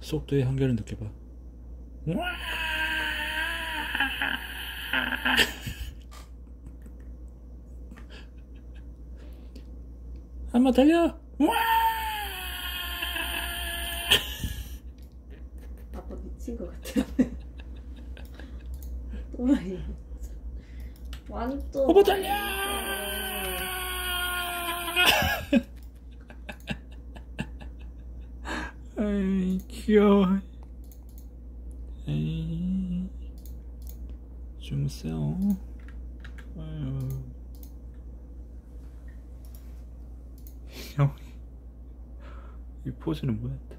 속도의 한계를 느껴봐. 한번 달려. 아빠 미친 것 같아. 또라이. 완전. 오버 달려. 아이 귀여워. 에이 주무세요. 아유. 형, 이 포즈는 뭐였다?